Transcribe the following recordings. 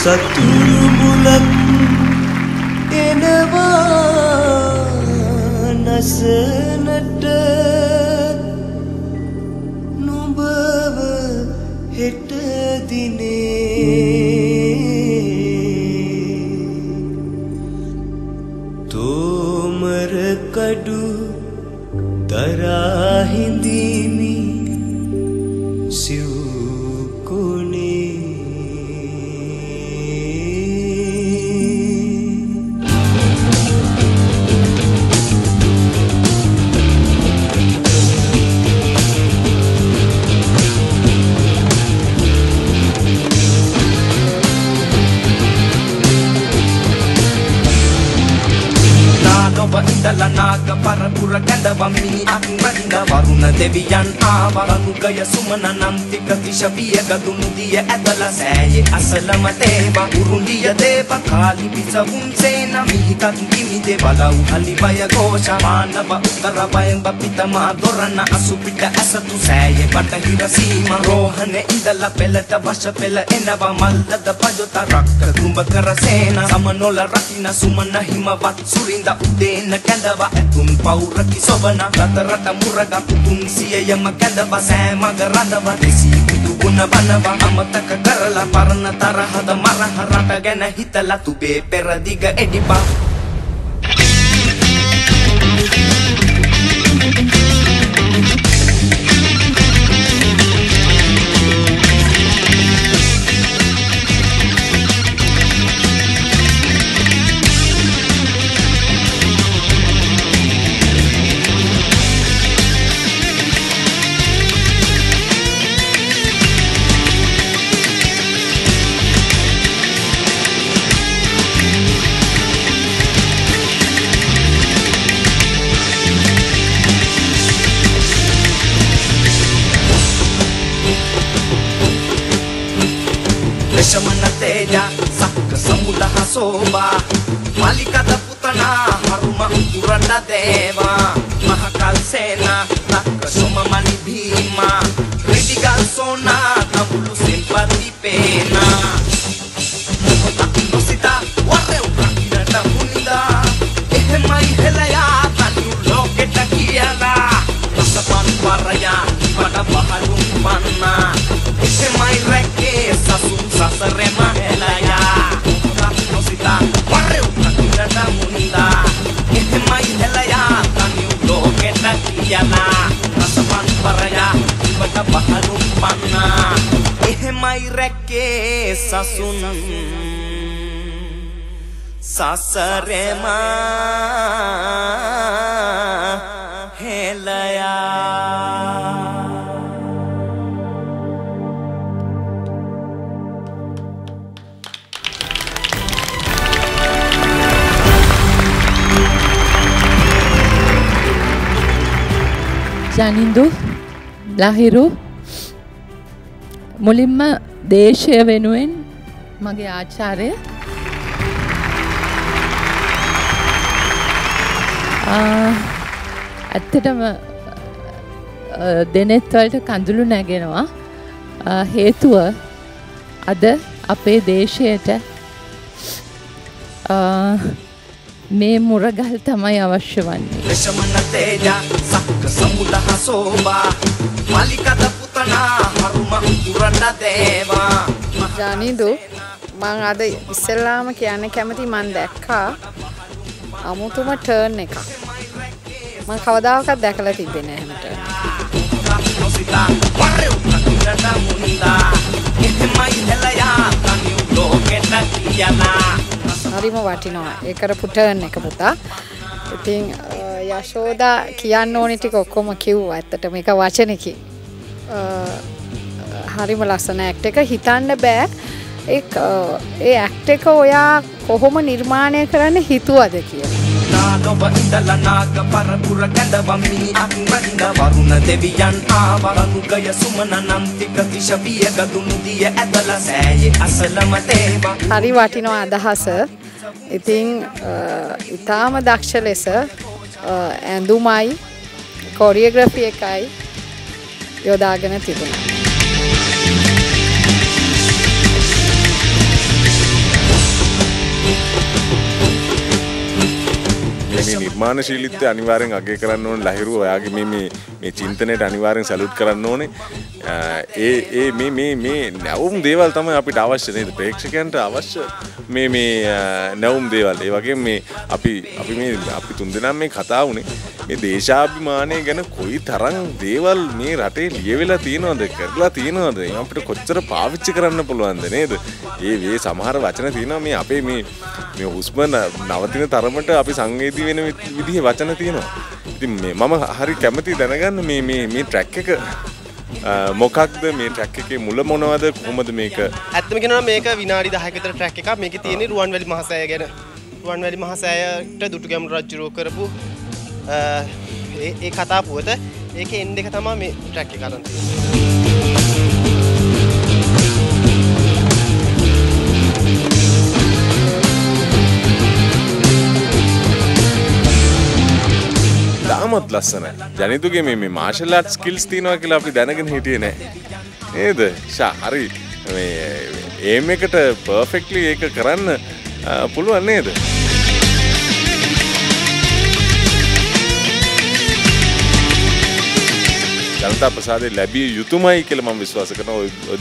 සතුරු මුලක් එනවා නසනට. නුඹව හෙට දිනේ. තෝමර කඩු දරාහිඳීමි සිව්කුණේ නානොබ ඉඳලා නාග පරපුර කැඳවමි අක්රහිඳ වරුණ දෙවියන් ආවරනුගය සුමන නන්තික තිශවිය ගදුණු දිය ඇදලා සෑයේ අසලම තේවා. උරුණිය දේව කාලි විසවුන් සේන මිහිතත් කිමි දෙවලව් හලි බය ഘോഷ. මානව උත්තර බයෙන් බපිතමා දොරණ අසු පිට ඇසතු සෑයේ බටහිර සීම. රෝහණේ ඉඳලා පෙළට වශ පෙළ එනවා. මල්ලද පජොත රක්ක කුඹ කර සේන. සමනොල රකින්න සුමන හිමවත් සුරින්ද උදේන කැඳව ඇතුන් පෞරකි සොබන රතරට මුරග පුතුන් සියයම කැඳව සෑමග රඳව දෙසී පිටු ගුණ බනව අමතක කරලා පරණ තරහද මරහ රට ගැන හිතලා තුබේ පෙරදිග එඩිපා लक्ष्मण तेजा सख समूल हसोबा मालिका द पुतना हरुम पुरंड देवा महाकाल सेना तक सुममणि भीमा ලෝකෙට කියලා රසපන් පරයා ඉවට බහරුම් පන්නා එහෙමයි රැක්කේ සසුන් සසරෙම ජනින්දු ලහිරු මුලින්ම දේශය වෙනුවෙන් මගේ ආචාරය. ඇත්තටම දෙනෙත්වලට කඳුළු නැගෙනවා. ආ, හේතුව අද අපේ දේශයට ආ, මේ මුරගල් තමයි අවශ්‍ය වන්නේ. හසෝබා මාලිකද පුතනා හරුම උරන්න දේවා ජානීදු මං අද ඉස්සෙල්ලාම කියන්න කැමති මන් දැක්කා. අමුතුම ටර්න් එකක්. මං කවදාවකත් දැකලා තිබෙන හැම ටර්න් නොසිතා වරෙව් නකිරට මුන්දා. එහෙමයි හෙලයා තනිව් ලෝකෙට කියලා හරිම වටිනවා. ඒ කරපු ටර්න් එක පුතා. ඉතින් යශෝදා කියන්න ඕනි ටික ඔක්කොම කිව්වා. ඇත්තට මේක වචනකින් අ, හරිම ලස්සන ඇක්ට එක. හිතන්න බෑ. ඒ ඇක්ට එක ඔයා කොහොම නිර්මාණය කරන්න හිතුවද කියලා. නානොබ ඉඳලා නාග පරපුර කැඳවමි අක්රහිඳ වරුණ දෙවියන් ආවරනුගය සුමන නන්තික තිශවිය ගදුණු දිය ඇදලා සෑයේ අසලම තේවා. හරි වටිනවා අදහස. ඉතිං ඉතාම දක්ෂ ලෙස ඇඳුමයි කොරියග්‍රෆි එකයි යොදාගෙන තිබුණ. මේ නිර්මාණශීලීත්වය අනිවාර්යෙන් අගය කරන්න ඕනේ. ලහිරු ඔයාගේ මේ මේ මේ චින්තනයට අනිවාර්යෙන් සැලුට් කරන්න ඕනේ. ඒ ඒ මේ මේ මේ නැවුම් දේවල් තමයි අපිට අවශ්‍ය නේද? ප්‍රේක්ෂකයන්ට අවශ්‍ය මේ මේ නැවුම් දේවල්. ඒ වගේ මේ අපි අපි මේ අපි තුන්දෙනා මේ කතා වුණේ. මේ දේශාභිමානය ගැන කොයි තරම් දේවල් මේ රටේ ලියවෙලා තියෙනවද කරලා තියෙනවද? ඒ අපිට කොච්චර පාවිච්චි කරන්න පුළුවන්ද නේද? ඒ වේ සමහර වචන තියෙනවා මේ අපේ මේ මේ හුස්ම නවතින තරමට අපි සංවේදී වෙන විදිහේ වචන තියෙනවා. ඉතින් මේ මම හරි කැමති දැනගන්න මේ මේ මේ ට්‍රැක් එක. මොකක්ද මේ ට්‍රැක් එකේ මුල මොනවද කොහොමද මේක? ඇත්තම කෙනවා මේක විනාඩි 10ක විතර ට්‍රැක් එකක්. මේකේ තියෙන්නේ රුවන්වැලි මහසෑය ගැන. රුවන්වැලි මහසෑයට දුටුගැමුණු රජුරෝ කරපු ඒ ඒ කතා පුවත ඒකේ එන්ඩ් එක තමයි මේ ට්‍රැක් එක අරන් තියෙන්නේ. දාමත් ලස්සන ජනිතුගේ මේ මාශල්ලාට් ස්කිල්ස් තියෙනවා කියලා අපි දැනගෙන හිටියේ නෑ. නේද? ෂා හරි. ඒම එකට පර්ෆෙක්ලි ඒක කරන්න පුළුවන් නේද? ජනතා ප්‍රසාදය ලැබිය යුතුමයි කියල ම විශ්වාස කරන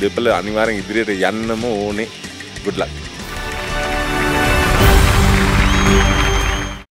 දෙපල අනිවාරෙන් ඉදිරියට යන්නම ඕනේ. ගුඩ්ලක්